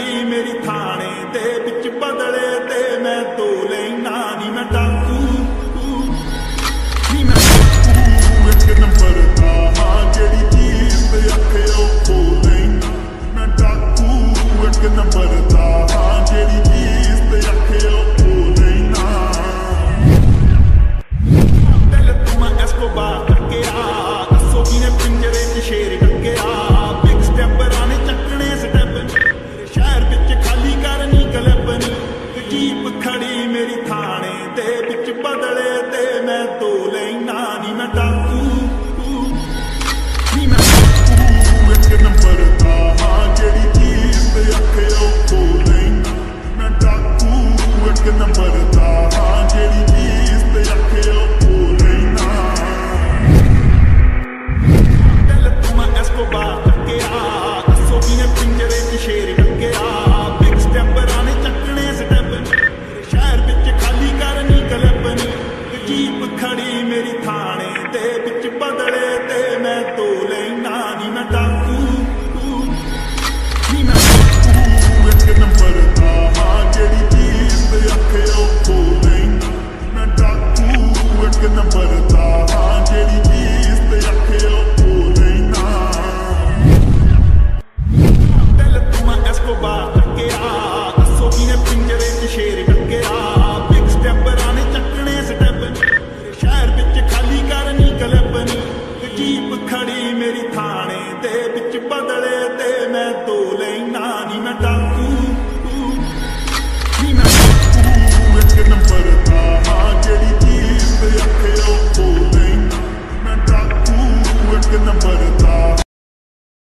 ਜਿਹੜੀ ਮੇਰੀ ਥਾਣੇ ਦੇ ਵਿੱਚ ਬਦਲੇ Escobar.